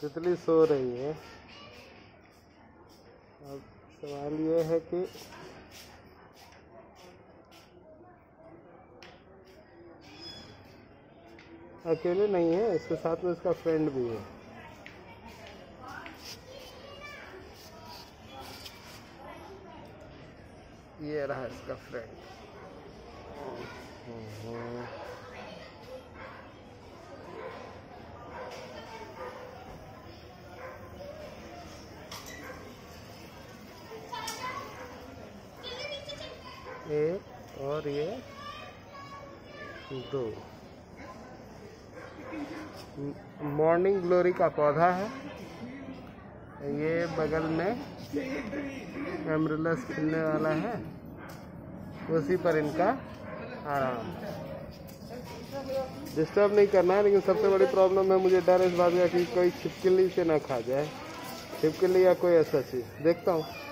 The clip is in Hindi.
तितली सो रही है। अब सवाल ये है कि अकेले नहीं है, इसके साथ में इसका फ्रेंड भी है। ये रहा इसका फ्रेंड एक और ये दो। मॉर्निंग ग्लोरी का पौधा है। ये बगल में एम्ब्रेलस खिलने वाला है। उसी पर इनका आराम। डिस्टर्ब नहीं करना है, लेकिन सबसे बड़ी प्रॉब्लम है, मुझे डर इस बात का कि कोई छिपकली से ना खा जाए। छिपकली या कोई ऐसा चीज़। देखता हूँ।